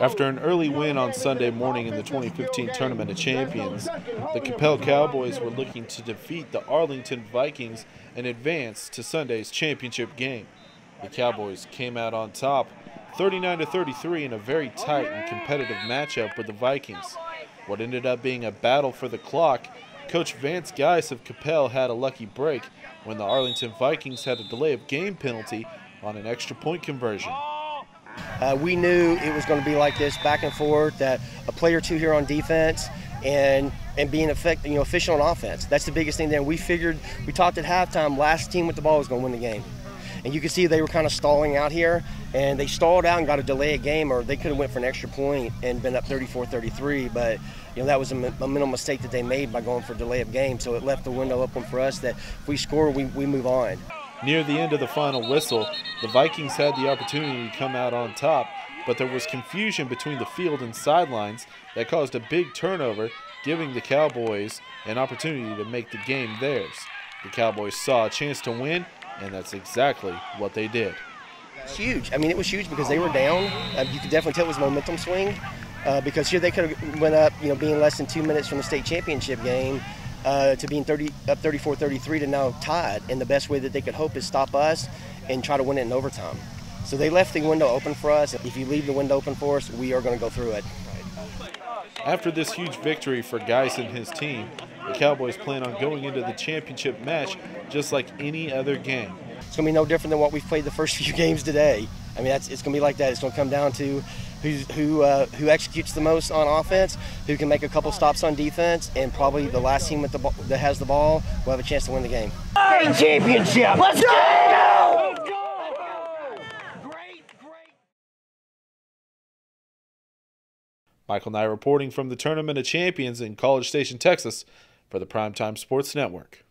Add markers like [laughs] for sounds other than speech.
After an early win on Sunday morning in the 2015 Tournament of Champions, the Coppell Cowboys were looking to defeat the Arlington Vikings and advance to Sunday's championship game. The Cowboys came out on top 39 to 33 in a very tight and competitive matchup with the Vikings. What ended up being a battle for the clock, coach Vance Geis of Coppell had a lucky break when the Arlington Vikings had a delay of game penalty on an extra point conversion. Uh, we knew it was going to be like this back and forth, that a play or two here on defense and and being effect, you know, efficient on offense. That's the biggest thing there. We figured, we talked at halftime, last team with the ball was going to win the game. And you could see they were kind of stalling out here, and they stalled out and got a delay a game, or they could have went for an extra point and been up 34-33. But you know that was a, a mental mistake that they made by going for delay of game. So it left the window open for us that if we score, we, we move on. Near the end of the final whistle, the Vikings had the opportunity to come out on top, but there was confusion between the field and sidelines that caused a big turnover, giving the Cowboys an opportunity to make the game theirs. The Cowboys saw a chance to win, and that's exactly what they did. Huge. I mean, it was huge because they were down. Uh, you could definitely tell it was a momentum swing uh, because here they could have went up, you know, being less than two minutes from the state championship game uh, to being 30 up 34-33 to now tied. And the best way that they could hope is stop us and try to win it in overtime. So they left the window open for us. If you leave the window open for us, we are going to go through it. After this huge victory for Geis and his team, the Cowboys plan on going into the championship match just like any other game. It's going to be no different than what we've played the first [laughs] few games today. I mean, that's, it's going to be like that. It's going to come down to who's, who uh, who executes the most on offense, who can make a couple stops on defense, and probably the last team with the ball, that has the ball will have a chance to win the game. Championship. Let's go! Michael Nye reporting from the Tournament of Champions in College Station, Texas for the Primetime Sports Network.